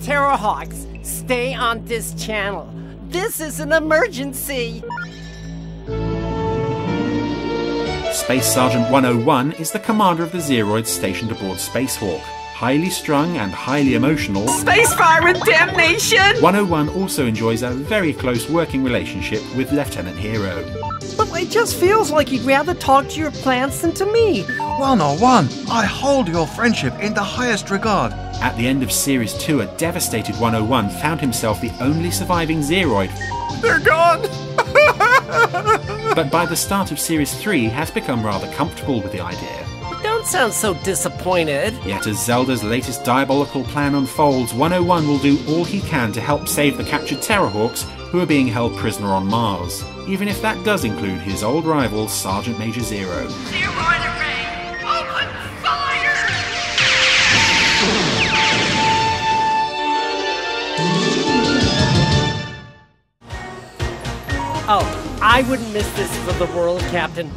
Terrahawks, stay on this channel. This is an emergency. Space Sergeant 101 is the commander of the Zeroids stationed aboard Spacehawk. Highly strung and highly emotional, Space fire and damnation! 101 also enjoys a very close working relationship with Lieutenant Hiro. But it just feels like he'd rather talk to your plants than to me. 101, I hold your friendship in the highest regard. At the end of Series 2, a devastated 101 found himself the only surviving Zeroid, They're gone! but by the start of Series 3 has become rather comfortable with the idea. Don't sound so disappointed. Yet as Zelda's latest diabolical plan unfolds, 101 will do all he can to help save the captured Terrahawks who are being held prisoner on Mars, even if that does include his old rival, Sergeant Major Zero. Zeroid array! Open fire! Oh, I wouldn't miss this for the world, Captain.